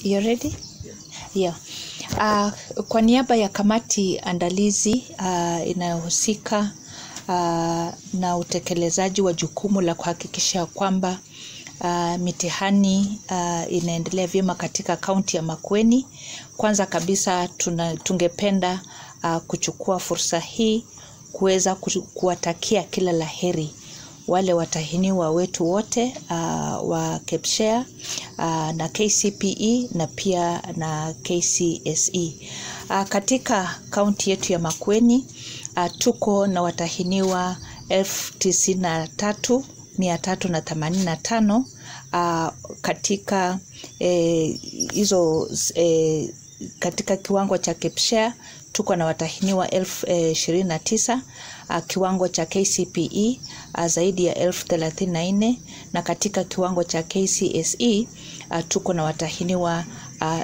You ready? Yeah. Uh, kwa niaba ya kamati andalizi uh, inayohusika uh, na utekelezaji wa jukumu la kuhakikisha kwamba uh, mitihani uh, inaendelea vyema katika kaunti ya Makueni, kwanza kabisa tuna, tungependa uh, kuchukua fursa hii kuweza kuwatakia kila la heri wale watahiniwa wetu wote uh, wa KEPSHEA uh, na KCPE na pia na KCSE. Uh, katika kaunti yetu ya Makueni uh, tuko na watahiniwa elfu tisini na tatu mia tatu na themanini na tano uh, katika hizo eh, eh, katika kiwango cha KEPSHEA tuko na watahiniwa elfu ishirini na tisa kiwango cha KCPE uh, zaidi ya elfu thelathini na nne. Na katika kiwango cha KCSE uh, tuko na watahiniwa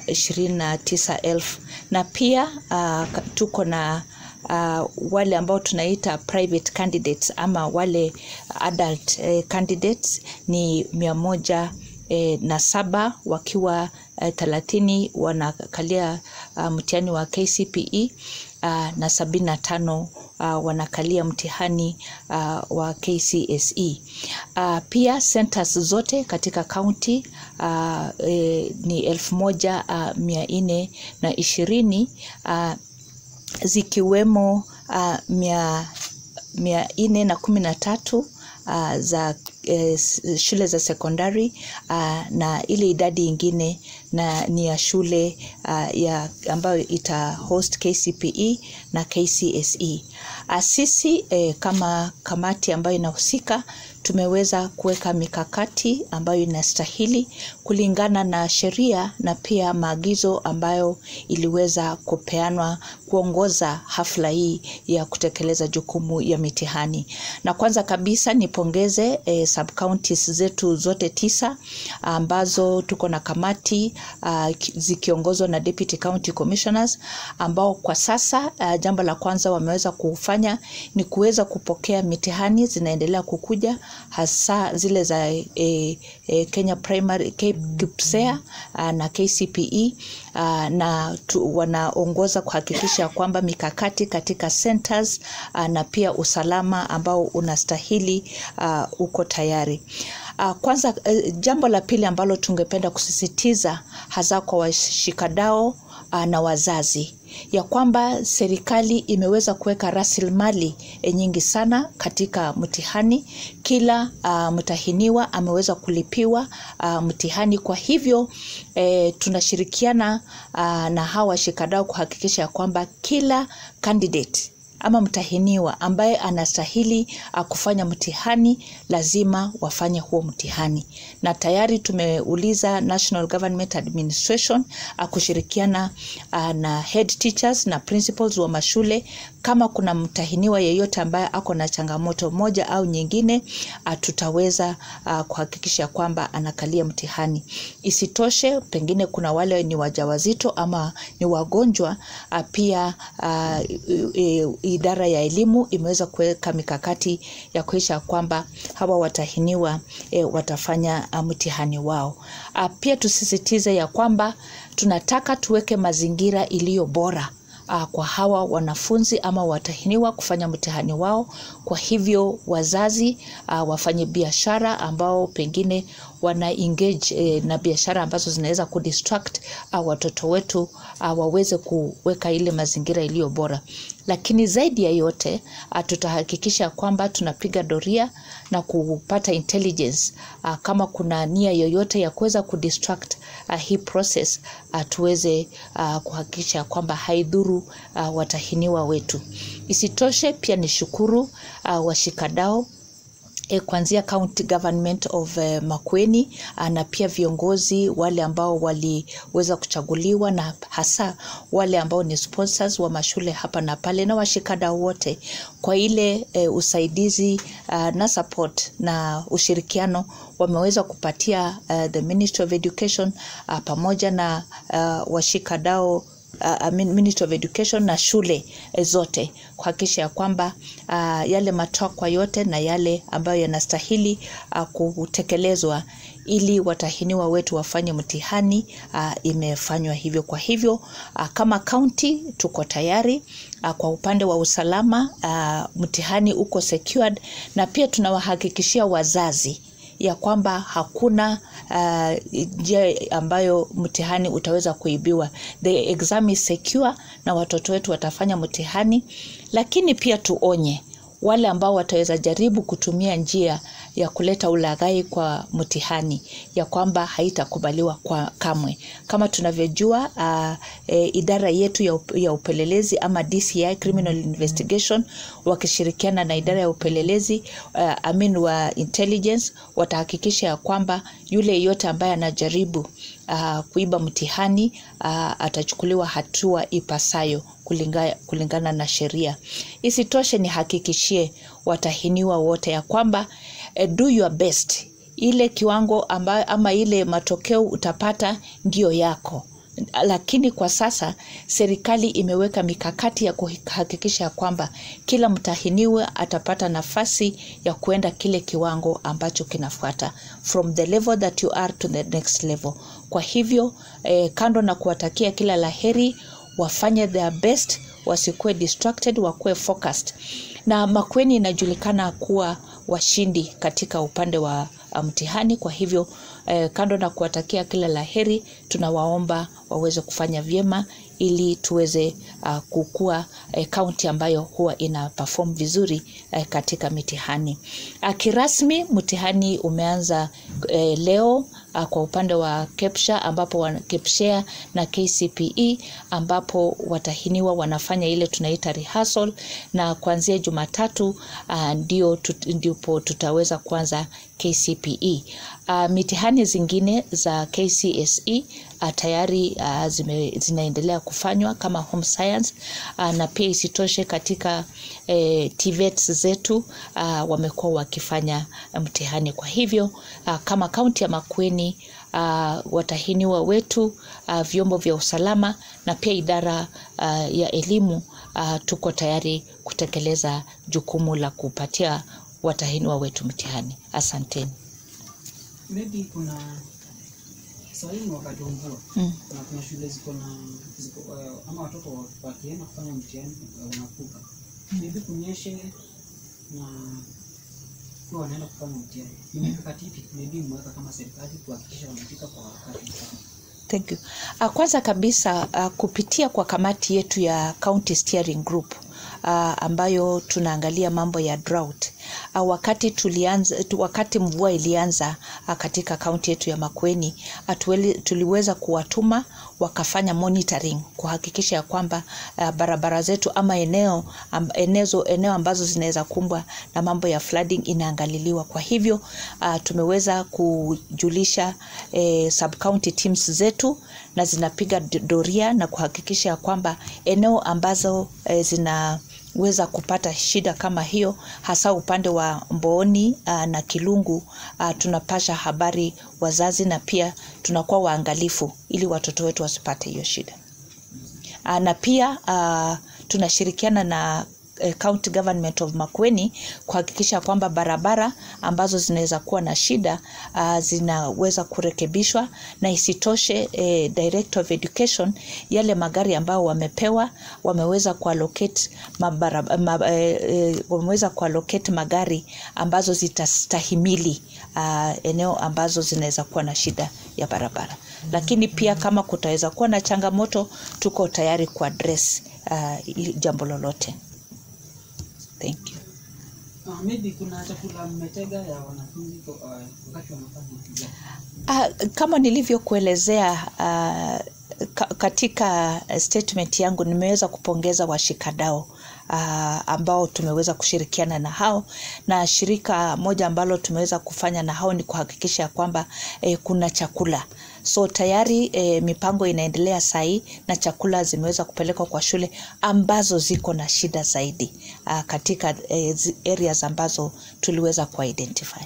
ishirini uh, na tisa elfu. Na pia uh, tuko na uh, wale ambao tunaita private candidates ama wale adult eh, candidates ni mia moja eh, na saba. Wakiwa eh, thelathini wanakalia uh, mtihani wa KCPE uh, na sabini na tano uh, wanakalia mtihani uh, wa KCSE. Uh, pia centers zote katika kaunti uh, e, ni elfu moja uh, mia nne na ishirini uh, zikiwemo uh, mia, mia nne na kumi na tatu uh, za eh, shule za sekondari uh, na ile idadi ingine na ni ya shule uh, ya ambayo ita host KCPE na KCSE. Uh, sisi eh, kama kamati ambayo inahusika tumeweza kuweka mikakati ambayo inastahili kulingana na sheria na pia maagizo ambayo iliweza kupeanwa kuongoza hafla hii ya kutekeleza jukumu ya mitihani. Na kwanza kabisa nipongeze e, sub counties zetu zote tisa ambazo tuko na kamati a, zikiongozwa na deputy county commissioners ambao kwa sasa a, jambo la kwanza wameweza kufanya ni kuweza kupokea mitihani zinaendelea kukuja hasa zile za e, e, Kenya Primary KPSEA na KCPE a, na tu, wanaongoza kuhakikisha kwamba mikakati katika centers a, na pia usalama ambao unastahili a, uko tayari. Uh, kwanza uh, jambo la pili ambalo tungependa kusisitiza hasa kwa washikadao uh, na wazazi ya kwamba serikali imeweza kuweka rasilimali nyingi sana katika mtihani. Kila uh, mtahiniwa ameweza kulipiwa uh, mtihani. Kwa hivyo eh, tunashirikiana uh, na hawa washikadao kuhakikisha ya kwamba kila candidate ama mtahiniwa ambaye anastahili uh, kufanya mtihani lazima wafanye huo mtihani, na tayari tumeuliza National Government Administration uh, kushirikiana uh, na head teachers na principals wa mashule kama kuna mtahiniwa yeyote ambaye ako na changamoto moja au nyingine uh, tutaweza uh, kuhakikisha kwamba anakalia mtihani. Isitoshe, pengine kuna wale ni wajawazito ama ni wagonjwa uh, pia uh, idara ya elimu imeweza kuweka mikakati ya kuisha kwamba hawa watahiniwa e, watafanya mtihani wao. Uh, pia tusisitize ya kwamba tunataka tuweke mazingira iliyo bora uh, kwa hawa wanafunzi ama watahiniwa kufanya mtihani wao. Kwa hivyo wazazi uh, wafanye biashara ambao pengine wana engage eh, na biashara ambazo zinaweza kudistract uh, watoto wetu uh, waweze kuweka ile mazingira iliyo bora, lakini zaidi ya yote uh, tutahakikisha kwamba tunapiga doria na kupata intelligence uh, kama kuna nia yoyote ya kuweza kudistract uh, hii process uh, tuweze uh, kuhakikisha kwamba haidhuru uh, watahiniwa wetu. Isitoshe pia ni shukuru uh, washikadao E, kuanzia county government of uh, Makueni uh, na pia viongozi wale ambao waliweza kuchaguliwa na hasa wale ambao ni sponsors wa mashule hapa na pale na washikadau wote kwa ile e, usaidizi uh, na support na ushirikiano wameweza kupatia uh, the Ministry of Education uh, pamoja na uh, washikadau uh, Ministry of Education na shule eh, zote kuhakikisha ya kwamba uh, yale matakwa yote na yale ambayo yanastahili uh, kutekelezwa ili watahiniwa wetu wafanye mtihani uh, imefanywa hivyo. Kwa hivyo uh, kama kaunti tuko tayari uh, kwa upande wa usalama uh, mtihani uko secured, na pia tunawahakikishia wazazi ya kwamba hakuna njia uh, njia ambayo mtihani utaweza kuibiwa. The exam is secure na watoto wetu watafanya mtihani, lakini pia tuonye wale ambao wataweza jaribu kutumia njia ya kuleta ulaghai kwa mtihani ya kwamba haitakubaliwa kwa kamwe. Kama tunavyojua uh, e, idara yetu ya, up, ya upelelezi ama DCI Criminal Investigation wakishirikiana na idara ya upelelezi uh, amin wa intelligence watahakikisha ya kwamba yule yeyote ambaye anajaribu uh, kuiba mtihani uh, atachukuliwa hatua ipasayo kulinga, kulingana na sheria. Isitoshe, nihakikishie watahiniwa wote ya kwamba uh, do your best, ile kiwango ambayo ama ile matokeo utapata ndiyo yako lakini kwa sasa serikali imeweka mikakati ya kuhakikisha kwamba kila mtahiniwa atapata nafasi ya kuenda kile kiwango ambacho kinafuata from the level that you are to the next level. Kwa hivyo eh, kando na kuwatakia kila la heri, wafanye their best, wasikuwe distracted, wakuwe focused. Na Makueni inajulikana kuwa washindi katika upande wa mtihani. Kwa hivyo eh, kando na kuwatakia kila la heri, tunawaomba waweze kufanya vyema ili tuweze uh, kukua kaunti eh, ambayo huwa ina perform vizuri eh, katika mitihani. Uh, kirasmi mtihani umeanza eh, leo uh, kwa upande wa KEPSHA ambapo wa KEPSHA na KCPE ambapo watahiniwa wanafanya ile tunaita rehearsal na kuanzia Jumatatu uh, ndio tut, ndipo tutaweza kuanza KCPE. Uh, mitihani zingine za KCSE uh, tayari uh, zime, zinaendelea kufanywa kama home science uh, na pia isitoshe katika eh, TVETs zetu uh, wamekuwa wakifanya mtihani. Kwa hivyo uh, kama kaunti ya Makueni uh, watahiniwa wetu uh, vyombo vya usalama na pia idara uh, ya elimu uh, tuko tayari kutekeleza jukumu la kupatia watahiniwa wetu mtihani. Asanteni. Maybe kuna sahii ni wakati wa mvua. Mm. na kuna shule ziko na ziko, uh, ama watoto wa- wakienda kufanya mtihani uh, wanakuka maybe kunyeshe na kuwa wanaenda kufanya mtihani. Ni mikakati ipi? Maybe mmeweka kama serikali kuhakikisha wanafika kwa wakati Thank you. Uh, kwanza kabisa uh, kupitia kwa kamati yetu ya County Steering Group uh, ambayo tunaangalia mambo ya drought. Uh, wakati tulianza tu, wakati mvua ilianza uh, katika kaunti yetu ya Makueni uh, tuliweza kuwatuma wakafanya monitoring kuhakikisha ya kwamba uh, barabara zetu ama eneo um, enezo, eneo ambazo zinaweza kumbwa na mambo ya flooding inaangaliliwa. Kwa hivyo uh, tumeweza kujulisha eh, sub county teams zetu na zinapiga doria na kuhakikisha ya kwamba eneo ambazo eh, zinaweza kupata shida kama hiyo hasa upande wa Mbooni uh, na Kilungu uh, tunapasha habari wazazi na pia tunakuwa waangalifu ili watoto wetu wasipate hiyo shida. Uh, na pia uh, tunashirikiana na eh, County Government of Makueni kuhakikisha kwamba barabara ambazo zinaweza kuwa na shida uh, zinaweza kurekebishwa na isitoshe eh, Director of Education yale magari ambayo wamepewa wameweza kuallocate mabara, ma, eh, eh, wameweza kuallocate magari ambazo zitastahimili uh, eneo ambazo zinaweza kuwa na shida ya barabara, lakini pia kama kutaweza kuwa na changamoto, tuko tayari kuaddress uh, jambo lolote. Thank you. uh, maybe kuna chakula mmetega ya wanafunzi kwa, uh, wanafanya Uh, kama nilivyokuelezea uh, ka, katika statement yangu nimeweza kupongeza washikadau uh, ambao tumeweza kushirikiana na hao na shirika moja ambalo tumeweza kufanya na hao ni kuhakikisha ya kwamba eh, kuna chakula so tayari e, mipango inaendelea sahii na chakula zimeweza kupelekwa kwa shule ambazo ziko na shida zaidi a, katika e, areas ambazo tuliweza kuidentify